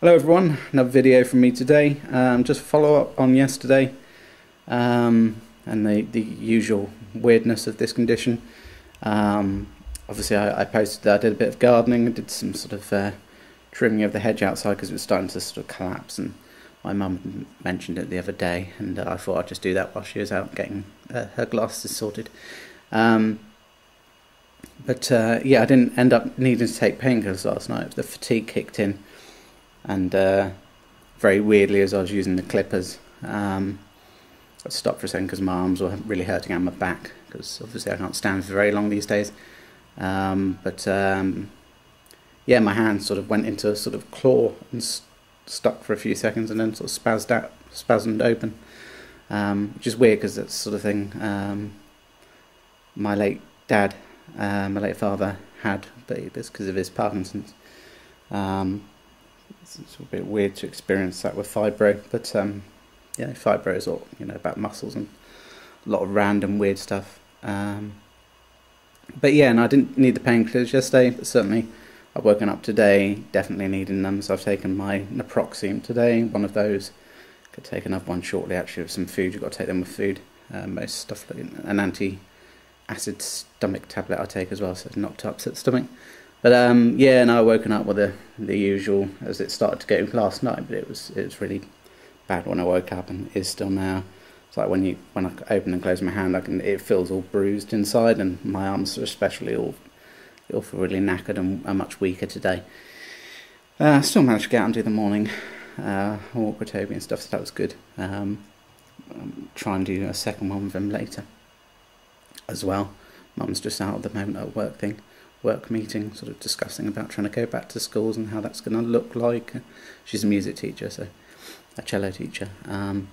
Hello everyone, another video from me today. Um, just follow up on yesterday um, and the, the usual weirdness of this condition. Um, obviously I, I, posted that I did a bit of gardening, I did some sort of uh, trimming of the hedge outside because it was starting to sort of collapse and my mum mentioned it the other day and uh, I thought I'd just do that while she was out getting uh, her glasses sorted. Um, but uh, yeah, I didn't end up needing to take painkillers last night. The fatigue kicked in and uh, very weirdly as I was using the clippers um, I stopped for a second because my arms were really hurting on my back because obviously I can't stand for very long these days um, but um, yeah my hand sort of went into a sort of claw and stuck for a few seconds and then sort of spazzed out, spasmed open um, which is weird because that sort of thing um, my late dad uh, my late father had but because of his Parkinson's um, it's, a bit weird to experience that with fibro, but um, yeah, fibro is all you know about muscles and a lot of random weird stuff. Um, but yeah, and I didn't need the painkillers yesterday, but certainly I've woken up today definitely needing them. So I've taken my naproxen today, one of those. Could take another one shortly actually with some food. You've got to take them with food. Uh, most stuff like an anti-acid stomach tablet I take as well, so it's not to upset stomach. But um, yeah, and I woken up with the the usual as it started to go last night, but it was it was really bad when I woke up and is still now. It's like when you when I open and close my hand, I can it feels all bruised inside, and my arms are especially all all feel really knackered and are much weaker today. Uh, still managed to get out and do the morning uh, walk with Toby and stuff, so that was good. Um, um, try and do a second one with him later as well. Mum's just out at the moment at work thing work meeting, sort of discussing about trying to go back to schools and how that's going to look like. She's a music teacher, so a cello teacher, um,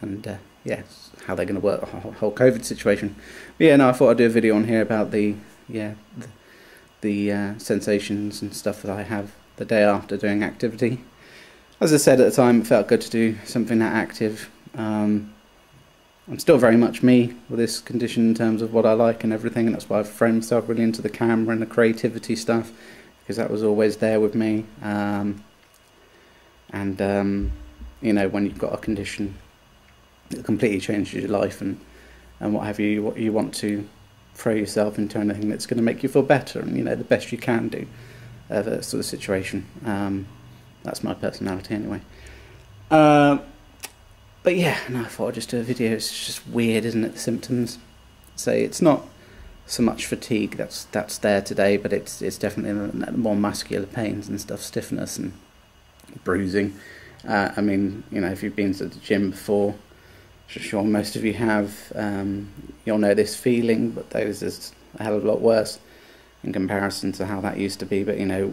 and uh, yeah, how they're going to work the whole COVID situation. But yeah, no, I thought I'd do a video on here about the yeah the, the uh, sensations and stuff that I have the day after doing activity. As I said at the time, it felt good to do something that active. Um, I'm still very much me with this condition in terms of what I like and everything, and that's why I've thrown myself really into the camera and the creativity stuff because that was always there with me. Um, and um, you know, when you've got a condition that completely changes your life and and what have you, what you want to throw yourself into anything that's going to make you feel better and you know the best you can do of a sort of situation. Um, that's my personality anyway. Uh, but yeah, no, I thought I'd just do a video. It's just weird, isn't it? The symptoms. So it's not so much fatigue that's that's there today, but it's it's definitely more muscular pains and stuff, stiffness and bruising. Uh, I mean, you know, if you've been to the gym before, sure most of you have, um, you'll know this feeling, but those is a hell of a lot worse in comparison to how that used to be. But you know,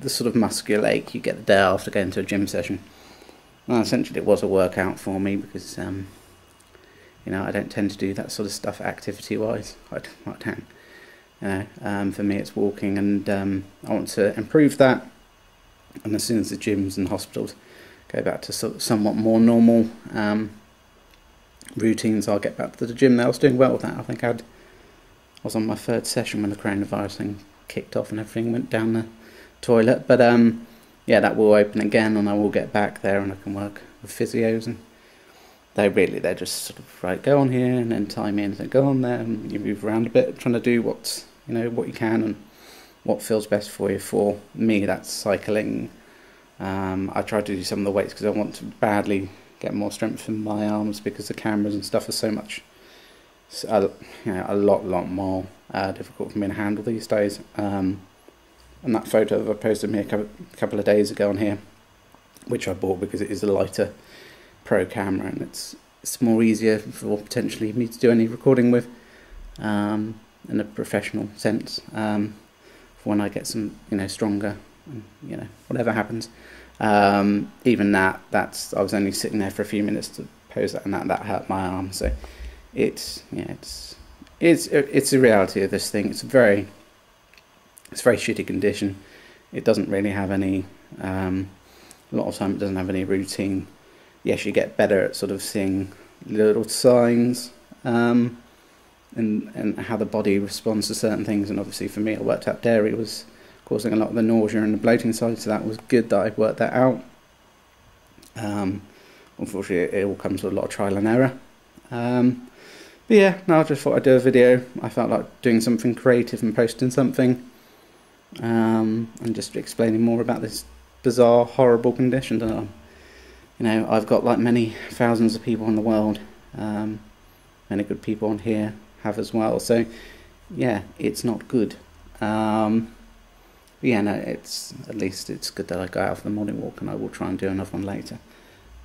the sort of muscular ache you get the day after going to a gym session well, essentially, it was a workout for me because, um, you know, I don't tend to do that sort of stuff activity wise. I, don't. You know, um, for me, it's walking, and um, I want to improve that. And as soon as the gyms and hospitals go back to somewhat more normal um, routines, I'll get back to the gym. I was doing well with that. I think I'd, I was on my third session when the coronavirus thing kicked off and everything went down the toilet. But um, yeah, that will open again, and I will get back there, and I can work with physios, and they really they're just sort of right, go on here, and then time in, and then go on there, and you move around a bit, trying to do what's you know what you can and what feels best for you. For me, that's cycling. Um, I try to do some of the weights because I want to badly get more strength in my arms because the cameras and stuff are so much, a, you know, a lot, lot more uh, difficult for me to handle these days. Um, and that photo that I posted me a couple, of days ago on here, which I bought because it is a lighter pro camera and it's it's more easier for potentially me to do any recording with um, in a professional sense um, for when I get some you know stronger and, you know whatever happens um, even that that's I was only sitting there for a few minutes to pose that and that that hurt my arm so it's yeah it's it's it's a reality of this thing it's very it's very shitty condition. It doesn't really have any. Um, a lot of time, it doesn't have any routine. Yes, you get better at sort of seeing little signs, um, and and how the body responds to certain things. And obviously, for me, I worked out dairy was causing a lot of the nausea and the bloating side, so that was good that I worked that out. Um, unfortunately, it all comes with a lot of trial and error. Um, but yeah, no, I just thought I'd do a video. I felt like doing something creative and posting something, um, and just explaining more about this bizarre, horrible condition that I'm. You know, I've got like many thousands of people in the world, um, many good people on here have as well. So, yeah, it's not good. Um, yeah, no, it's at least it's good that I go out for the morning walk, and I will try and do another one later.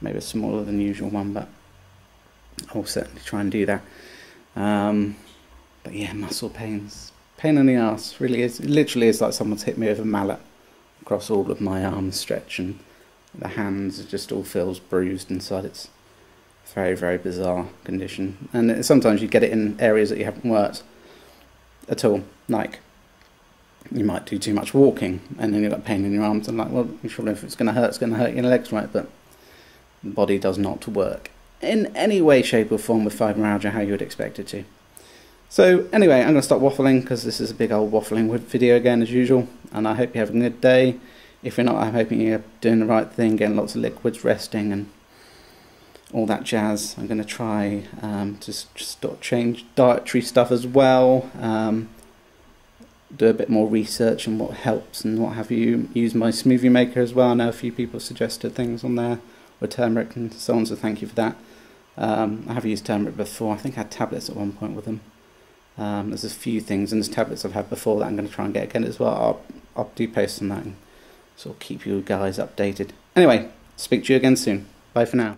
Maybe a smaller than usual one, but I'll certainly try and do that. Um, but yeah, muscle pains, pain in the ass, really is. It literally is like someone's hit me with a mallet across all of my arms stretch and the hands just all feels bruised inside. It's very, very bizarre condition. And sometimes you get it in areas that you haven't worked at all. Like, you might do too much walking and then you've got pain in your arms. And like, well, surely if it's going to hurt, it's going to hurt your legs, right? But the body does not work in any way, shape, or form with fibromyalgia how you would expect it to. So, anyway, I'm going to stop waffling because this is a big old waffling video again, as usual. And I hope you have a good day. If you're not, I'm hoping you're doing the right thing, getting lots of liquids, resting, and all that jazz. I'm going to try um, to just change dietary stuff as well. Um, do a bit more research on what helps and what have you. Use my smoothie maker as well. I know a few people suggested things on there with turmeric and so on, so thank you for that. Um, I have used turmeric before. I think I had tablets at one point with them. Um, there's a few things, and there's tablets I've had before that I'm going to try and get again as well. I'll, I'll do posts on that and sort of keep you guys updated. Anyway, speak to you again soon. Bye for now.